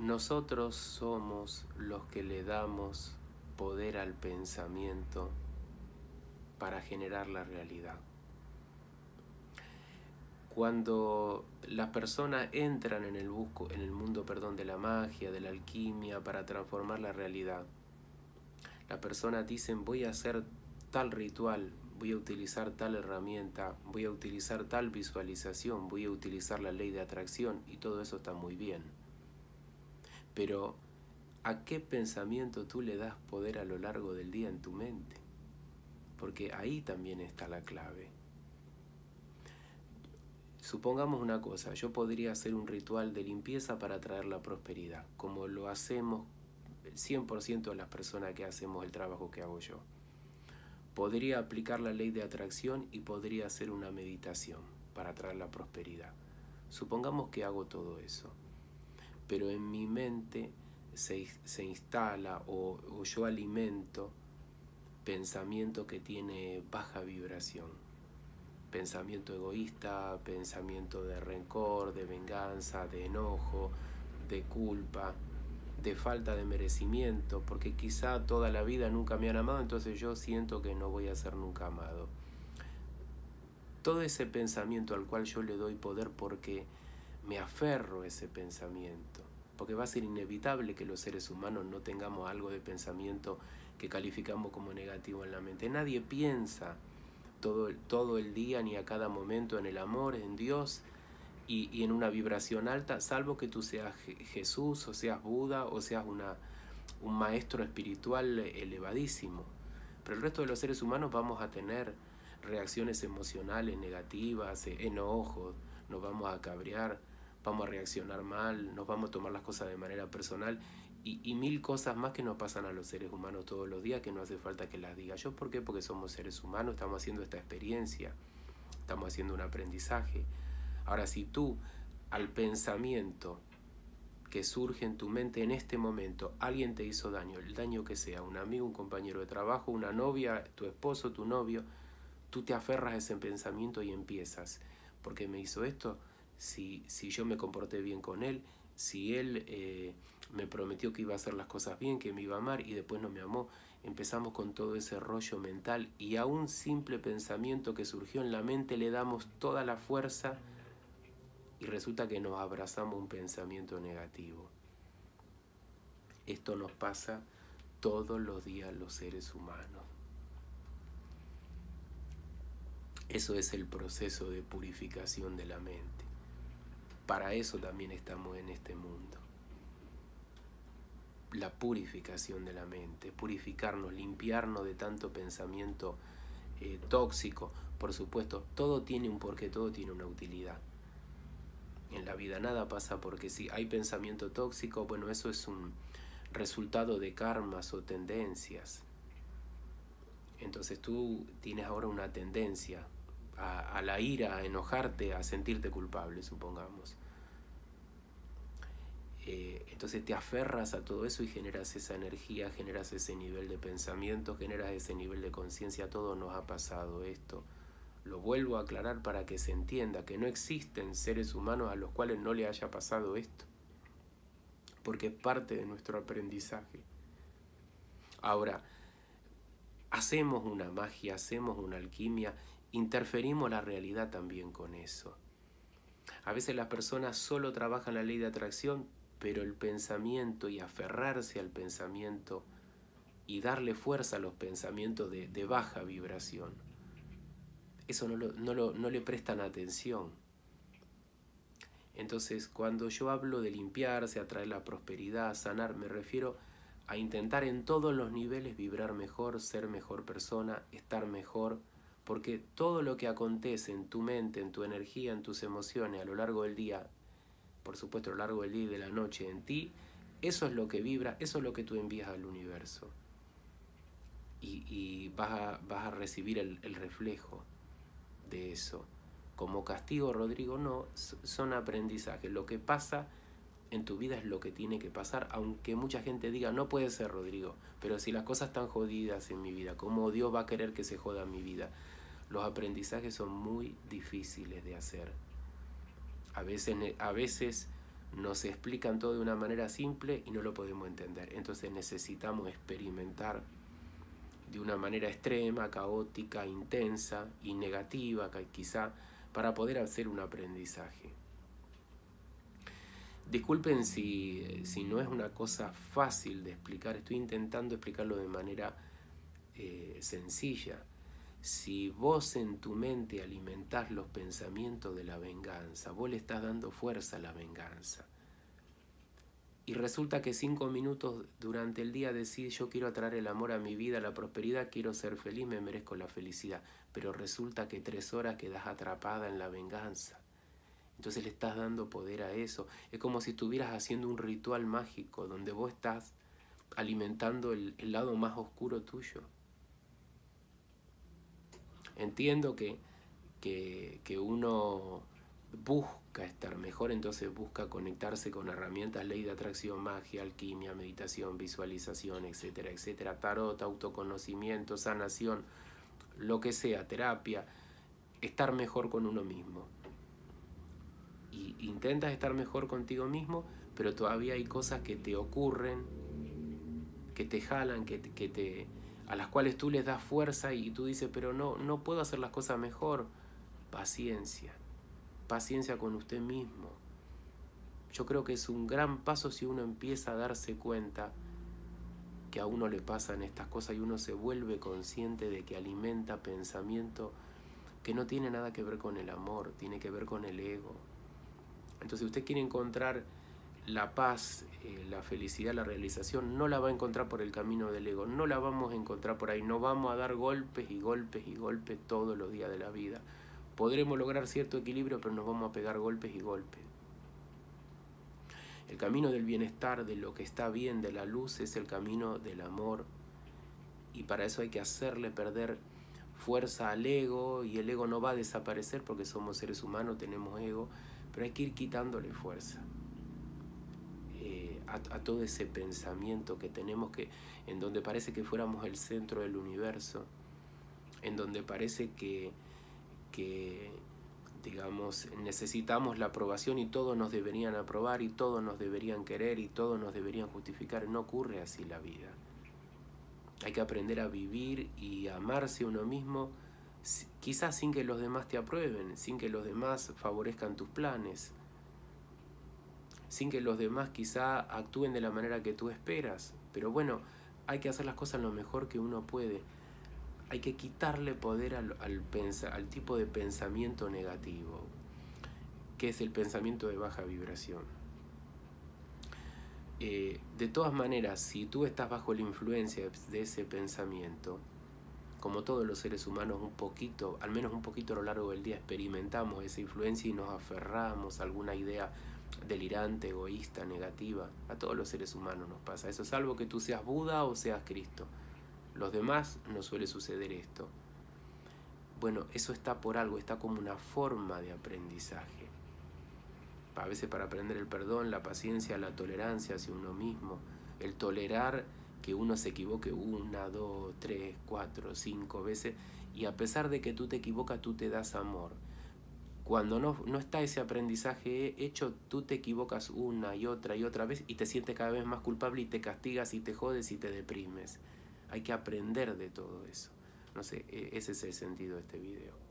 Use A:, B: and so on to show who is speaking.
A: nosotros somos los que le damos poder al pensamiento para generar la realidad. Cuando las personas entran en el, busco, en el mundo perdón, de la magia, de la alquimia, para transformar la realidad, las personas dicen voy a hacer tal ritual, voy a utilizar tal herramienta, voy a utilizar tal visualización, voy a utilizar la ley de atracción y todo eso está muy bien. Pero ¿a qué pensamiento tú le das poder a lo largo del día en tu mente? Porque ahí también está la clave. Supongamos una cosa, yo podría hacer un ritual de limpieza para traer la prosperidad, como lo hacemos el 100% de las personas que hacemos el trabajo que hago yo. Podría aplicar la ley de atracción y podría hacer una meditación para traer la prosperidad. Supongamos que hago todo eso, pero en mi mente se, se instala o, o yo alimento pensamiento que tiene baja vibración. Pensamiento egoísta, pensamiento de rencor, de venganza, de enojo, de culpa, de falta de merecimiento, porque quizá toda la vida nunca me han amado, entonces yo siento que no voy a ser nunca amado. Todo ese pensamiento al cual yo le doy poder porque me aferro a ese pensamiento, porque va a ser inevitable que los seres humanos no tengamos algo de pensamiento que calificamos como negativo en la mente. Nadie piensa todo, todo el día ni a cada momento en el amor, en Dios, y, en una vibración alta, salvo que tú seas Jesús o seas Buda o seas una, un maestro espiritual elevadísimo. Pero el resto de los seres humanos vamos a tener reacciones emocionales negativas, enojos, nos vamos a cabrear, vamos a reaccionar mal, nos vamos a tomar las cosas de manera personal y, y, mil cosas más que nos pasan a los seres humanos todos los días que no hace falta que las diga yo. ¿Por qué? Porque somos seres humanos, estamos haciendo esta experiencia, estamos haciendo un aprendizaje. Ahora, si tú al pensamiento que surge en tu mente en este momento, alguien te hizo daño, el daño que sea, un amigo, un compañero de trabajo, una novia, tu esposo, tu novio, tú te aferras a ese pensamiento y empiezas, porque me hizo esto, si, si yo me comporté bien con él, si él eh, me prometió que iba a hacer las cosas bien, que me iba a amar y después no me amó, empezamos con todo ese rollo mental y a un simple pensamiento que surgió en la mente le damos toda la fuerza y resulta que nos abrazamos un pensamiento negativo. Esto nos pasa todos los días los seres humanos. Eso es el proceso de purificación de la mente. Para eso también estamos en este mundo. La purificación de la mente, purificarnos, limpiarnos de tanto pensamiento eh, tóxico. Por supuesto, todo tiene un porqué, todo tiene una utilidad en la vida. Nada pasa porque si hay pensamiento tóxico, bueno, eso es un resultado de karmas o tendencias. Entonces tú tienes ahora una tendencia a, la ira, a enojarte, a sentirte culpable, supongamos. Eh, entonces te aferras a todo eso y generas esa energía, generas ese nivel de pensamiento, generas ese nivel de conciencia. Todo nos ha pasado esto. Lo vuelvo a aclarar para que se entienda que no existen seres humanos a los cuales no le haya pasado esto, porque es parte de nuestro aprendizaje. Ahora, hacemos una magia, hacemos una alquimia, interferimos la realidad también con eso. A veces las personas solo trabajan la ley de atracción, pero el pensamiento y aferrarse al pensamiento y darle fuerza a los pensamientos de, de baja vibración eso no, no, no le prestan atención. Entonces, cuando yo hablo de limpiarse, atraer la prosperidad, sanar, me refiero intentar en todos los niveles vibrar mejor, ser mejor persona, estar mejor, porque todo lo que acontece en tu mente, en tu energía, en tus emociones a lo largo del día, por supuesto a lo largo del día y de la noche en ti, eso es lo que vibra, eso es lo que tú envías al universo. Y, vas, a, vas, a, recibir el, el reflejo de eso. Como castigo, Rodrigo, no, son aprendizajes. Lo que pasa en tu vida es lo que tiene que pasar, aunque mucha gente diga, no puede ser, Rodrigo, pero si las cosas están jodidas en mi vida, ¿cómo Dios va a querer que se joda mi vida? Los aprendizajes son muy difíciles de hacer. A veces, a veces nos explican todo de una manera simple y no lo podemos entender. Entonces necesitamos experimentar de una manera extrema, caótica, intensa y negativa quizá para poder hacer un aprendizaje. Disculpen si, si no es una cosa fácil de explicar, estoy intentando explicarlo de manera eh, sencilla. Si vos en tu mente alimentás los pensamientos de la venganza, vos le estás dando fuerza a la venganza. Y resulta que cinco minutos durante el día decís yo quiero atraer el amor a mi vida, la prosperidad, quiero ser feliz, me merezco la felicidad. Pero resulta que tres horas quedas atrapada en la venganza. Entonces le estás dando poder a eso. Es como si estuvieras haciendo un ritual mágico donde vos estás alimentando el, lado más oscuro tuyo. Entiendo que, que, que, uno busca estar mejor, entonces busca conectarse con herramientas, ley de atracción, magia, alquimia, meditación, visualización, etcétera, etcétera, tarot, autoconocimiento, sanación, lo que sea, terapia, estar mejor con uno mismo y intentas estar mejor contigo mismo, pero todavía hay cosas que te ocurren, que te jalan, que, que te, a las cuales tú les das fuerza y tú dices, pero no, no puedo hacer las cosas mejor. Paciencia, paciencia con usted mismo. Yo creo que es un gran paso si uno empieza a darse cuenta que a uno le pasan estas cosas y uno se vuelve consciente de que alimenta pensamiento que no tiene nada que ver con el amor, tiene que ver con el ego, entonces, si usted quiere encontrar la paz, eh, la felicidad, la realización, no la va a encontrar por el camino del ego, no la vamos a encontrar por ahí, no vamos a dar golpes y golpes y golpes todos los días de la vida. Podremos lograr cierto equilibrio, pero nos vamos a pegar golpes y golpes. El camino del bienestar, de lo que está bien, de la luz, es el camino del amor. Y para eso hay que hacerle perder fuerza al ego y el ego no va a desaparecer porque somos seres humanos, tenemos ego, pero hay que ir quitándole fuerza eh, a, todo ese pensamiento que tenemos que, en donde parece que fuéramos el centro del universo, en donde parece que, que digamos, necesitamos la aprobación y todos nos deberían aprobar y todos nos deberían querer y todos nos deberían justificar. No ocurre así la vida. Hay que aprender a vivir y amarse a uno mismo quizás sin que los demás te aprueben, sin que los demás favorezcan tus planes, sin que los demás quizá actúen de la manera que tú esperas. Pero bueno, hay que hacer las cosas lo mejor que uno puede. Hay que quitarle poder al, al, tipo de pensamiento negativo, que es el pensamiento de baja vibración. Eh, de todas maneras, si tú estás bajo la influencia de ese pensamiento, como todos los seres humanos, un poquito, al menos un poquito a lo largo del día, experimentamos esa influencia y nos aferramos a alguna idea delirante, egoísta, negativa. A todos los seres humanos nos pasa eso, salvo que tú seas Buda o seas Cristo. Los demás no suele suceder esto. Bueno, eso está por algo, está como una forma de aprendizaje. A veces para aprender el perdón, la paciencia, la tolerancia hacia uno mismo, el tolerar que uno se equivoque una, dos, tres, cuatro, cinco veces y a pesar de que tú te equivocas, tú te das amor. Cuando no, no está ese aprendizaje hecho, tú te equivocas una y otra y otra vez y te sientes cada vez más culpable y te castigas y te jodes y te deprimes. Hay que aprender de todo eso. No sé, e, ese es el sentido de este video.